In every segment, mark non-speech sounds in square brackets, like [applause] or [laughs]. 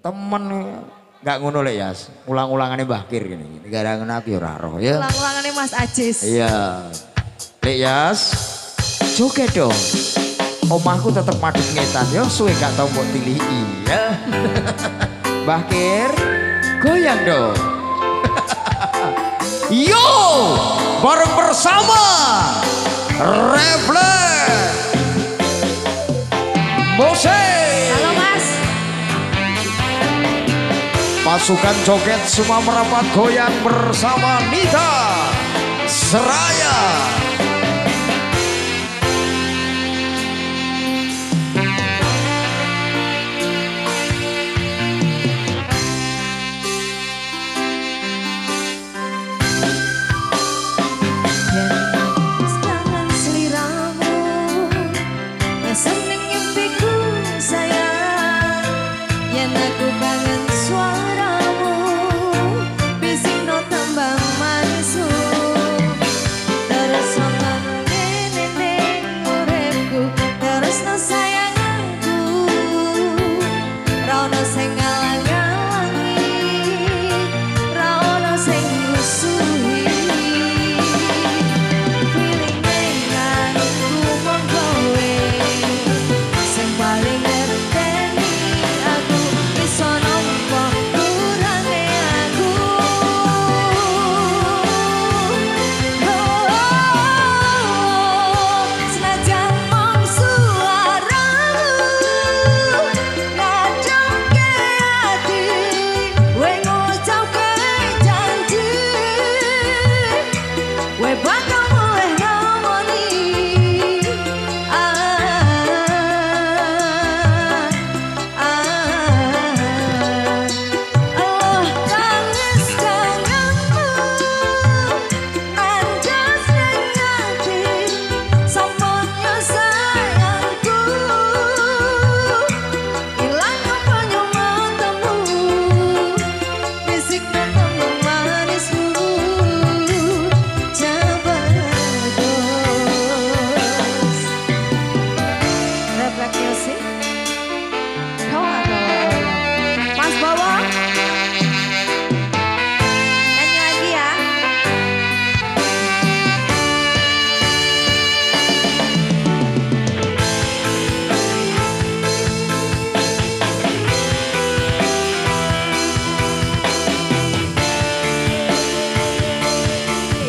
Temen nggak ngono lek ya. Ulang-ulangane Mbah Kir gini. Gara ngono aku ora roh ya. Ulang-ulangannya Mas Ajis. Iya. Lek Yas, joget dong. Omahku tetep madhep ngetan ya, suwe gak tau mbok tilihi ya. [laughs] Mbah Kir, goyang dong. [laughs] Yo, bareng bersama Reflex Pasukan joget semua merapat goyang bersama Nita Seraya.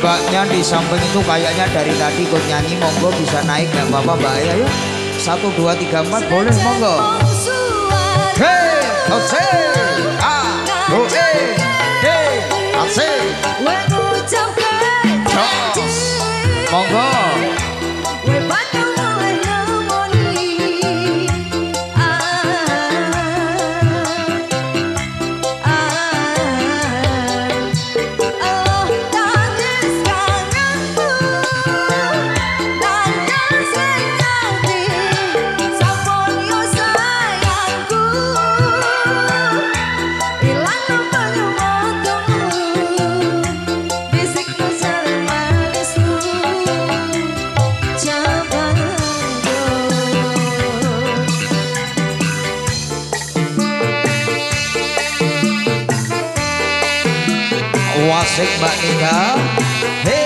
Mbaknya di samping itu kayaknya dari tadi ikut nyanyi monggo bisa naik nggak apa-apa mbak ya yuk. Satu dua tiga empat boleh monggo. Hei asik ah oh eh hei asik Jos. monggo wasik mbak tinggal hey.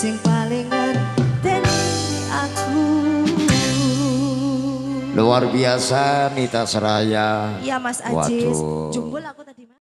sing paling deni aku. Luar biasa Nita Seraya. Iya Mas Ajis. Jumbul aku tadi